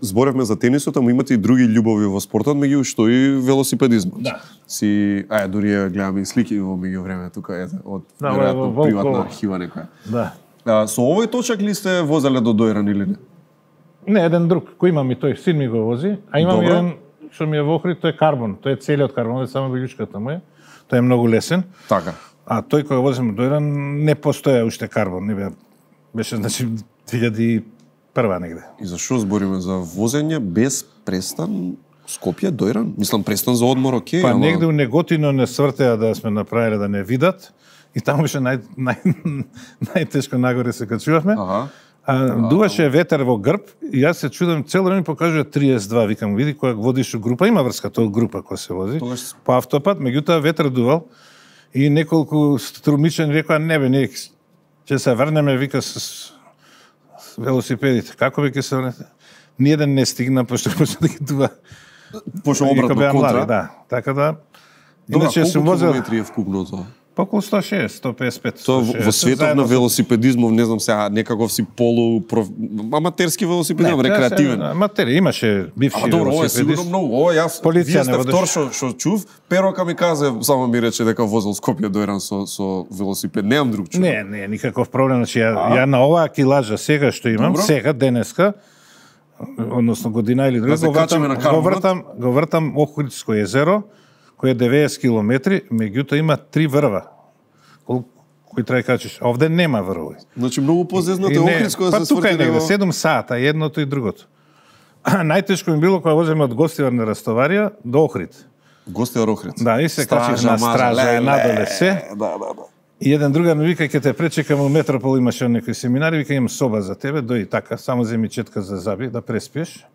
зборевме за тенисот, ама имате и други љубови во спортот, меѓу што и велосипедизмот. Да. Си, ај, дури ја гледаме и слики во меѓувреме тука, ете, од Да, веројатно приватна архива некоја. Да. А, со овој точак ли сте возеле до Дојран или не? Не, еден друг, кој имам и тој, син ми го вози, а имам Добро. еден што ми е во Охрид, тој е карбон, тој е целиот карбон, е само билјучката му е. Тој е многу лесен. Така. А тој кој го возим до Дојран не постоја уште карбон, не бе, беше значи 2001 негде. И за што збориме за возење без престан Скопје, Дојран? Мислам престан за одмор, окей, Па ама... негде у Неготино не свртеа да сме направиле да не видат и таму беше нај, нај, најтешко нагоре се качувавме. Ага. А, дуваше ветер во грб и јас се чудам, цело време покажува 32, викам, види која водиш група, има врска тоа група која се вози, Тогаш- по автопат, меѓутоа ветер дувал и неколку струмичани рекоа, не бе, не, ќе се врнеме, вика, с велосипедите. Како бе ќе се врнете? Ниеден не стигна, пошто почна да ги дува. Пошо Иако обратно контра. да. Така да, Добра, Иначе сум возел километри е вкупно тоа? По околу 160, 155. Тоа во, 160, во светот на велосипедизмов, не знам сега, некаков си полу проф... аматерски велосипедизм, Не, рекреативен. тоа се- Аматери, имаше бивши А добро, ова е сигурно многу. Ова јас Полиција вие не сте водеше. втор што што чув. Перока ми каза, само ми рече дека возел Скопје до Иран со со велосипед. Немам друг чув. Не, не, никаков проблем. Значи, ја, ја на оваа килажа сега што имам, Добро. сега, денеска, односно година или друга, се го вртам, го вртам, го вртам Охридско езеро, кој е 90 километри, меѓутоа има три врва. Кол- кои треба качиш. Овде нема врвови. Значи многу позезнато И е не, Охридско да па се тука е негде, во- 7 сата, едното и другото. Најтешко ми било кога возиме од Гостивар на Растоварија до Охрид. Гостивар Охрид. Да, и се качиш на стража, е надоле се. Да, да, да. И еден другар ми вика, ќе те пречекам у Метропол, имаше некои семинари, вика, имам соба за тебе, дојди така, само земи четка за заби, да преспиеш.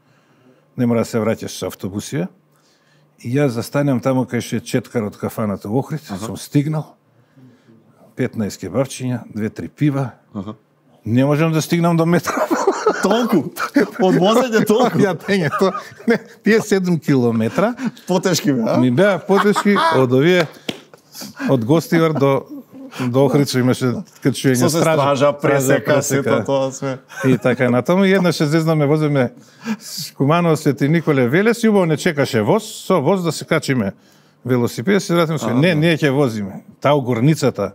Не мора да се враќаш со автобусија. И јас застанем таму кај што е четкар од кафаната во Охрид, сум стигнал, 15 кебабчиња, две-три пива, Аха. не можам да стигнам до Метропол. Толку. Од возење толку. Ја пењето, не, тие 7 километра Потешки бе, а? ми беа потешки од овие од Гостивар до до Охрид што имаше качување Со се стража, пресека, сето тоа све. И така натаму и еднаш зезнаме возиме с Куманово Свети Николе Велес и убаво не чекаше воз, со воз да се качиме велосипед, се вратиме се. Не, не ќе возиме. Таа горницата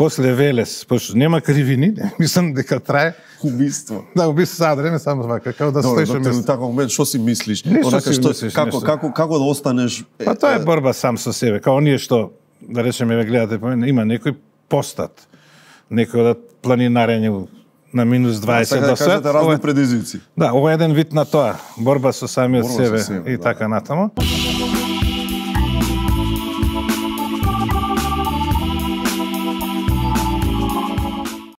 после Велес, пошто нема кривини, не, мислам дека трае. Убиство. Да, убиство сад време само вака, како да стоиш доктор, место. на таков момент што си мислиш? Што Онака мислиш, како, како, како да останеш... Па тоа е борба сам со себе, као оние што да речеме ве гледате по мене, има некој постат, некој одат планинарење на минус 20 Сака до да сад. кажете Ова разни предизвици. Да, ова е еден вид на тоа, борба со самиот Борба со себе, себе, и да. така натаму.